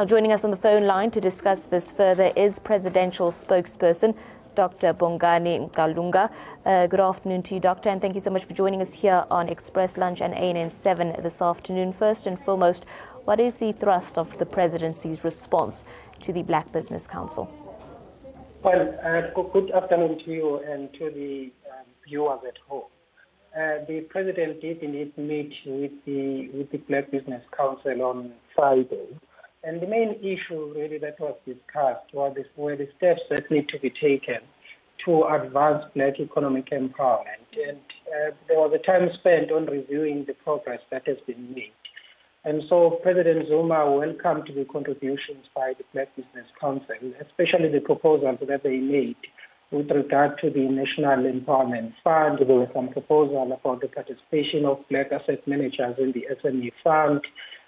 Now, joining us on the phone line to discuss this further is presidential spokesperson Dr. Bongani Ngqulunga. Uh, good afternoon to you, Doctor, and thank you so much for joining us here on Express Lunch and ANN7 this afternoon. First and foremost, what is the thrust of the presidency's response to the Black Business Council? Well, uh, good afternoon to you and to the um, viewers at home. Uh, the president did indeed meet with the with the Black Business Council on Friday, and the main issue really that was discussed were the, were the steps that need to be taken to advance Black economic empowerment. And uh, there was a time spent on reviewing the progress that has been made. And so President Zuma welcomed the contributions by the Black Business Council, especially the proposals that they made with regard to the National Empowerment Fund. There was some proposal about the participation of black asset managers in the SME fund.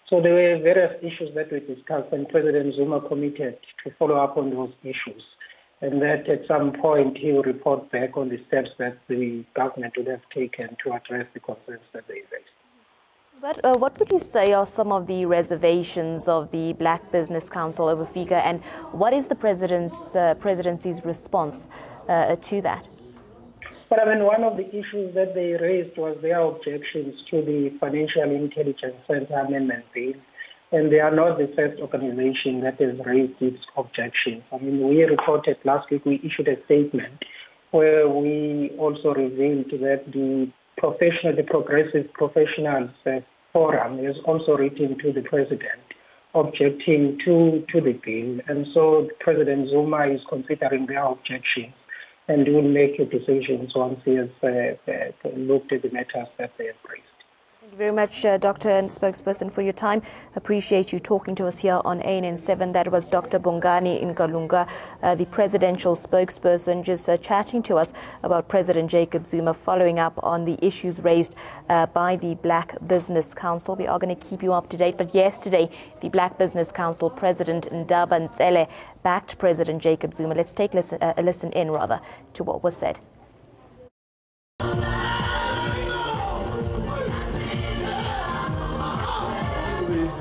So there were various issues that were discussed, and President Zuma committed to follow up on those issues. And that at some point he will report back on the steps that the government would have taken to address the concerns that they raised. But uh, what would you say are some of the reservations of the Black Business Council over FICA, and what is the president's uh, presidency's response uh, to that? But I mean, one of the issues that they raised was their objections to the Financial Intelligence Center Amendment Bill. And they are not the first organization that has raised its objections. I mean, we reported last week, we issued a statement where we also revealed that the professional, the Progressive Professionals uh, Forum has also written to the president objecting to, to the bill. And so President Zuma is considering their objections and you will make a decision once he has uh, uh, looked at the matters that they have raised. You very much, uh, Doctor and spokesperson, for your time. Appreciate you talking to us here on ANN7. That was Dr. Bongani Ngqulunga, uh, the presidential spokesperson, just uh, chatting to us about President Jacob Zuma following up on the issues raised uh, by the Black Business Council. We are going to keep you up to date. But yesterday, the Black Business Council President Ndaba Ntsele backed President Jacob Zuma. Let's take listen, uh, a listen in, rather, to what was said.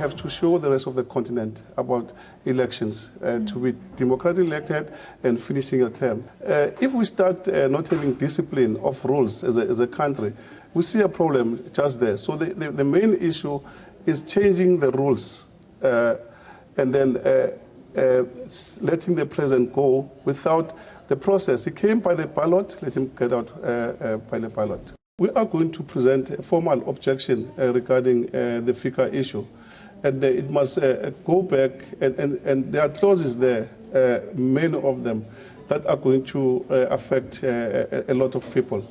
Have to show the rest of the continent about elections uh, to be democratically elected and finishing a term. Uh, if we start uh, not having discipline of rules as a, as a country, we see a problem just there. So the, the, the main issue is changing the rules uh, and then uh, uh, letting the president go without the process. He came by the ballot, let him get out by the ballot. We are going to present a formal objection regarding the FICA issue and it must uh, go back, and, and, and there are clauses there, uh, many of them, that are going to uh, affect uh, a lot of people.